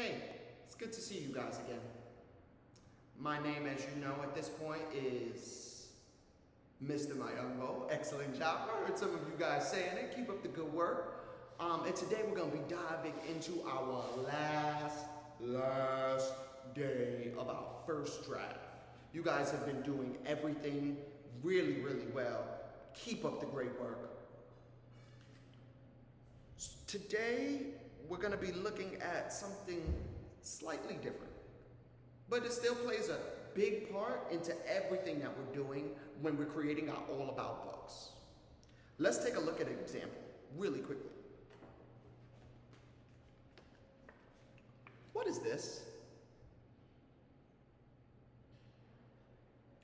Hey, it's good to see you guys again. My name, as you know at this point, is Mr. Mayungo. Excellent job. I heard some of you guys saying it. Keep up the good work. Um, and today we're going to be diving into our last, last day of our first draft. You guys have been doing everything really, really well. Keep up the great work. Today, we're going to be looking at something slightly different, but it still plays a big part into everything that we're doing when we're creating our All About books. Let's take a look at an example really quickly. What is this?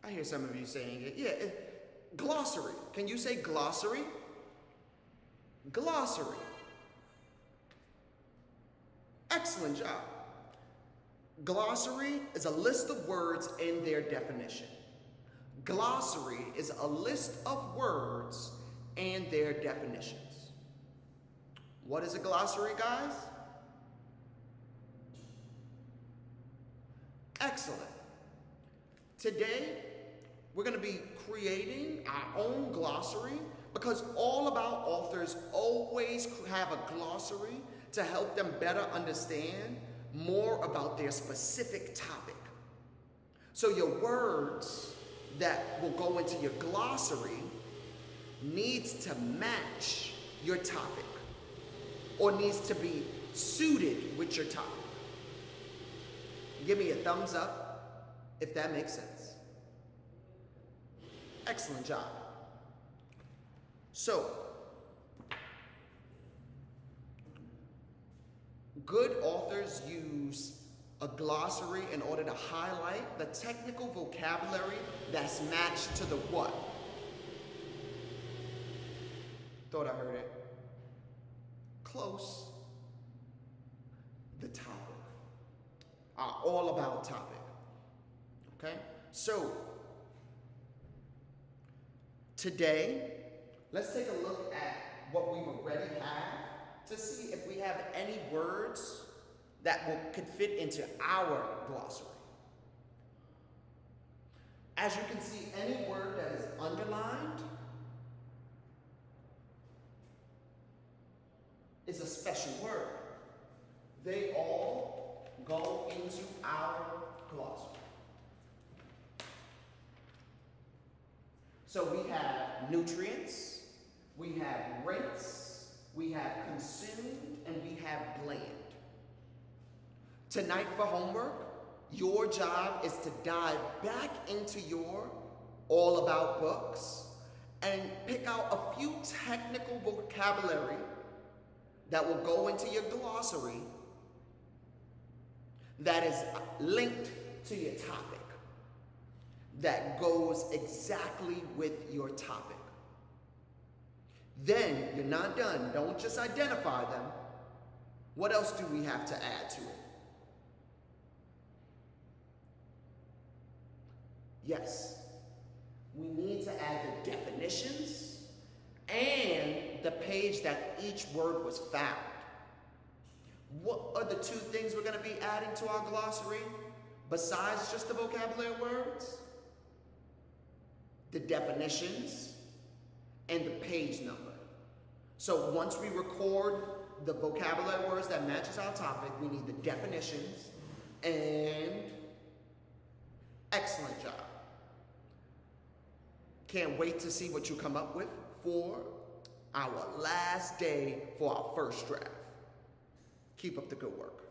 I hear some of you saying it. Yeah, it, glossary. Can you say glossary? Glossary. Excellent job. Glossary is a list of words and their definition. Glossary is a list of words and their definitions. What is a glossary, guys? Excellent. Today, we're going to be creating our own glossary because all of our authors always have a glossary to help them better understand more about their specific topic. So your words that will go into your glossary needs to match your topic or needs to be suited with your topic. Give me a thumbs up if that makes sense. Excellent job. So, Good authors use a glossary in order to highlight the technical vocabulary that's matched to the what? Thought I heard it. Close. The topic. Our all about topic. Okay? So, today, let's take a look at what we've already have to see if we have any words that will, could fit into our glossary. As you can see, any word that is underlined is a special word. They all go into our glossary. So we have nutrients, we have rates, we have consumed, and we have bland. Tonight for homework, your job is to dive back into your all about books and pick out a few technical vocabulary that will go into your glossary that is linked to your topic, that goes exactly with your topic. Then you're not done. Don't just identify them. What else do we have to add to it? Yes, we need to add the definitions and the page that each word was found. What are the two things we're going to be adding to our glossary besides just the vocabulary words? The definitions and the page number. So once we record the vocabulary words that matches our topic, we need the definitions and excellent job. Can't wait to see what you come up with for our last day for our first draft. Keep up the good work.